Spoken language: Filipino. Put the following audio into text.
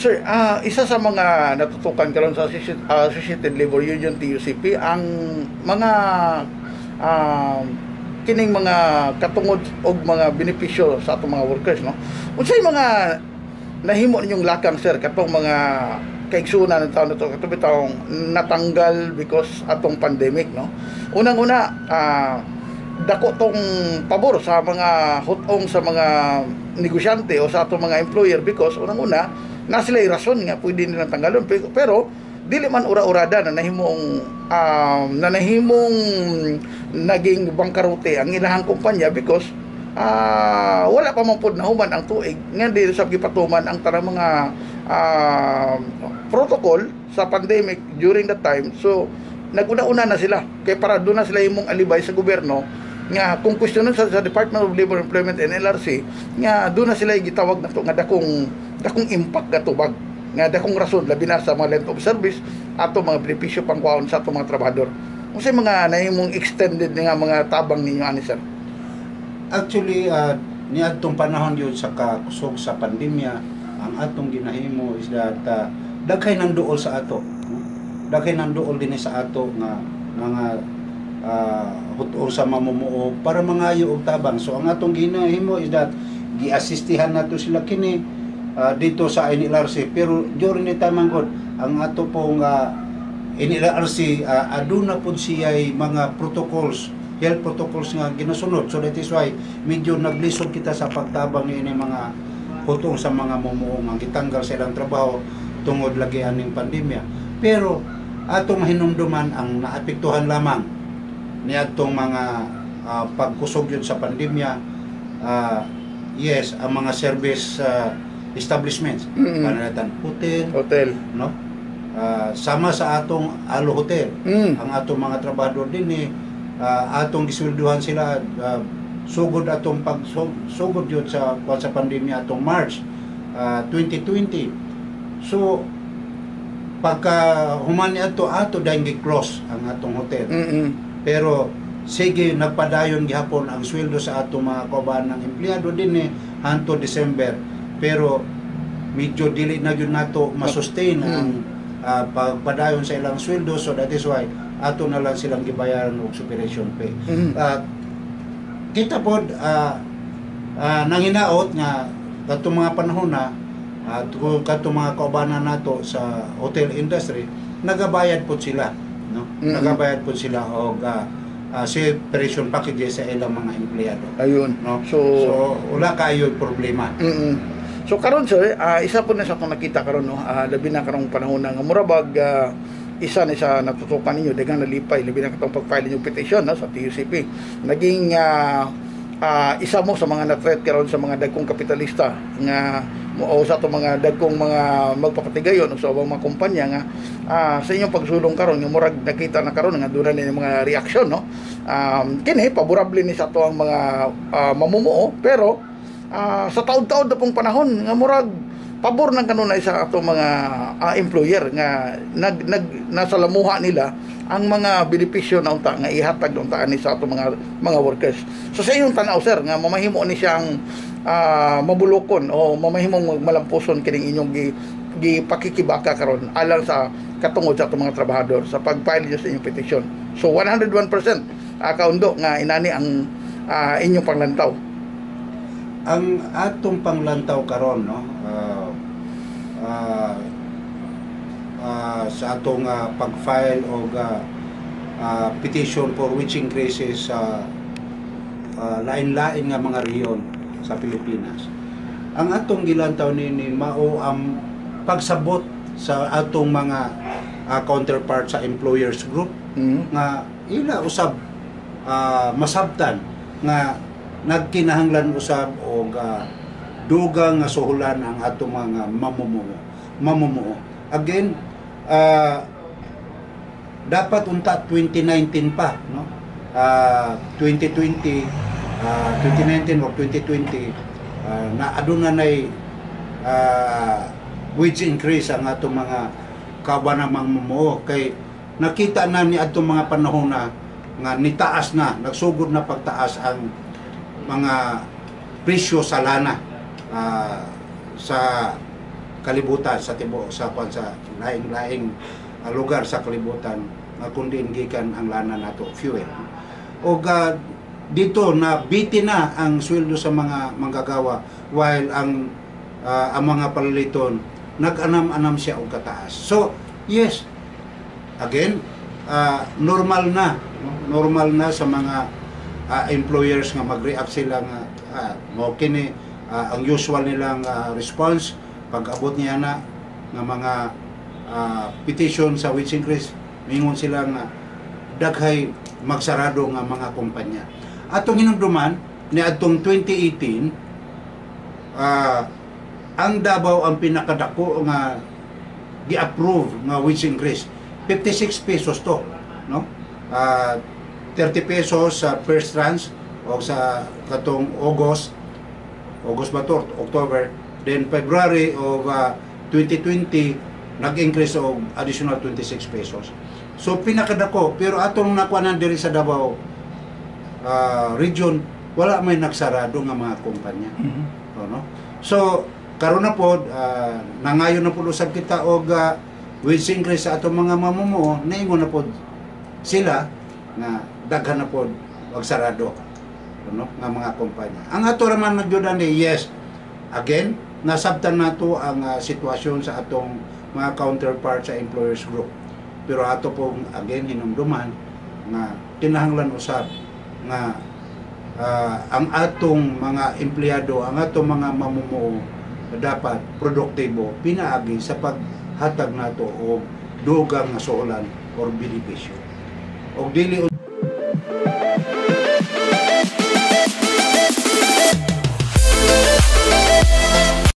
Sir, ah, isa sa mga natutukan karon sa Associ- ah, Associated Labor Union TUCP ang mga ah, kining mga katungod og mga benepisyo sa atong mga workers no. Unsay mga nahimo ninyong lakang sir katong mga kaigsunan ng taon na to katong bitawng natanggal because atong pandemic no. Unang-una ah, dako tong pabor sa mga hutong sa mga negosyante o sa atong mga employer because unang-una na sila rason nga pwede nilang tanggalon. Pero, dili man ura-urada na nahimong um, na nahimong naging bangkarote ang ilahang kumpanya because ah wala pa man pod nahuman ang tuig. Nga di sa gipatuman ang tanang mga ah, protocol sa pandemic during that time. So naguna-una na sila. Kay para doon na sila imong alibay sa gobyerno nga kung questionan sa, sa Department of Labor Employment and LRC nga doon na sila gitawag na to nga dakong dakong impact gatubag nga dakong rason labi na sa mga length of service ato mga benepisyo pangkuhaon sa ato mga trabahador unsay mga nahimong extended nga mga tabang ninyo ani sir Actually, uh, niadtong panahon yun sa kakusog sa pandemya, ang atong ginahimo is that uh, daghay ng duol sa ato. Daghay ng duol din sa ato nga mga uh, sa mamumuo para mangayo og tabang. So ang atong ginahimo is that giasistihan nato sila kini uh, dito sa NLRC pero during ni tamang god ang ato pong uh, NLRC uh, aduna pud siya mga protocols health protocols nga ginasunod. So that is why medyo naglisod kita sa pagtabang ni mga hutong sa mga mumuo nga gitanggal sa ilang trabaho tungod lagi aning pandemya. Pero atong mahinumduman ang naapektuhan lamang niadtong mga ah, pagkusog yun sa pandemya ah, yes ang mga service ah, establishments. Mm-mm. pananatan hotel hotel. no? Ah, sama sa atong alo hotel. Mm. ang atong mga trabahador din ni ah, atong giswelduhan sila ah, sugod atong pag su- sugod yun sa sa pandemya atong March ah, 2020 so pagka human ato ato dahil gi-close ang atong hotel. Mm-mm. pero sige nagpadayon gihapon ang sweldo sa ato mga kauban ng empleyado din ni hanto December pero medyo dili na yun nato masustain Mm. ang ah, pagpadayon sa ilang sweldo so that is why ato na lang silang gibayaran og superation pay Mm. Ah, kita pod ah, ah, nanginaot nga katong mga panahon na at kung katong mga kaubanan nato sa hotel industry nagabayad pod sila no Mm. nagabayad pod sila og uh, separation packages sa ilang mga empleyado ayun no so, so wala kayo problema Mm-mm. So karon sir, ah, isa po na sa itong nakita karon no, ah, labi na karong panahon na nga murabag ah, isa na sa natutukan ninyo daghang nalipay labi na katong pag-file ninyo petition no, sa TUCP. Naging ah, ah, isa mo sa mga na-threat karon sa mga dagkong kapitalista nga o sa itong mga dagkong mga magpapatigayon o sa mga kumpanya nga ah, sa inyong pagsulong karon nga murag nakita na karon nga doon na mga reaksyon no. Um, kini paborable ni sa ato ang mga ah, mamumuo pero Ah, sa taon-taon na pong panahon nga murag pabor ng kanunay sa ato mga ah, employer nga nag, nag nasa lamuha nila ang mga benepisyo na unta nga ihatag unta ni sa ato mga mga workers. So sa inyong tanaw sir nga mamahimo ni siyang ah, mabulokon o mamahimong malampuson kining inyong gi, gipakikibaka karon alang sa katungod sa atong mga trabahador sa pag-file sa inyong petition. So 101% uh, kaundo nga inani ang ah, inyong panglantaw. Ang atong panglantaw karon no ah, ah, ah, sa atong ah, pag-file og ah, ah, petition for which increases sa ah, lain-lain nga mga rehiyon sa Pilipinas. Ang atong gilantaw nini mao ang pagsabot sa atong mga ah, counterpart sa employers group Mm. nga ila usab ah, masabtan nga nagkinahanglan usab og ah, dugang nga suhulan ang ato mga mamumuo mamumuo. Again ah, dapat unta 2019 pa no? Ah, 2020 ah, 2019 or 2020 ah, na aduna nay ah, wage increase ang ato mga kawan ng mamumuo. Kay nakita na ni atong mga panahon na nga nitaas na nagsugod na pagtaas ang mga presyo sa lana ah, sa kalibutan sa tibo sa kwan sa laing-laing ah, lugar sa kalibutan nga kundi gikan ang lana nato fuel o dito na biti na ang sweldo sa mga manggagawa while ang ah, ang mga palaliton nag-anam-anam siya og kataas so yes again ah, normal na no? normal na sa mga ah, employers nga mag-react sila nga ah, mo kini ah, ang usual nilang ah, response pag abot niya na nga mga ah, petition sa wage increase mingon sila nga daghay magsarado nga mga kumpanya. Atong hinumduman ni adtong 2018 ah, ang Davao ang pinakadako nga gi-approve nga wage increase. 56 pesos to no? Ah, 30 pesos sa first tranche o sa katong August August ba to? October then February of ah, 2020 nag-increase og additional 26 pesos so pinakadako pero atong nakuanan diri sa Davao ah, region wala may nagsarado nga mga kumpanya O, no? So, karon na pod ah, nangayon na pod usab kita og uh, wage increase sa atong mga mamumuo, naingon na pod sila nga daghan na pod wag sarado no nga mga kumpanya. Ang ato raman nagyudan ni yes. Again, nasabtan nato ang ah, sitwasyon sa atong mga counterpart sa employers group. Pero ato pong again hinumduman nga kinahanglan usab nga ah, ang atong mga empleyado, ang atong mga mamumuo dapat produktibo pinaagi sa paghatag nato og dugang nga suolan or benepisyo. Og dili